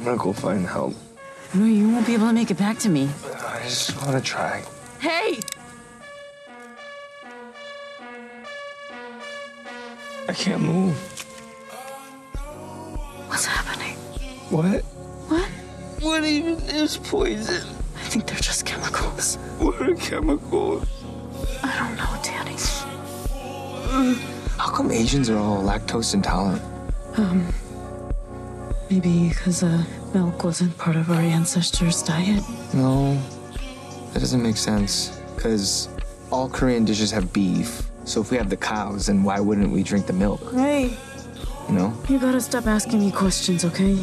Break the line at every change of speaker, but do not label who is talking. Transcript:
I'm gonna go find help.
No, you won't be able to make it back to me.
I just wanna try.
Hey!
I can't move.
What's happening?
What?
What?
What even is poison?
I think they're just chemicals.
What are chemicals?
I don't know, Danny.
How come Asians are all lactose intolerant?
Um, Maybe because uh, milk wasn't part of our ancestors' diet.
No, that doesn't make sense. Because all Korean dishes have beef. So if we have the cows, then why wouldn't we drink the milk?
Hey,
You know?
you gotta stop asking me questions, okay?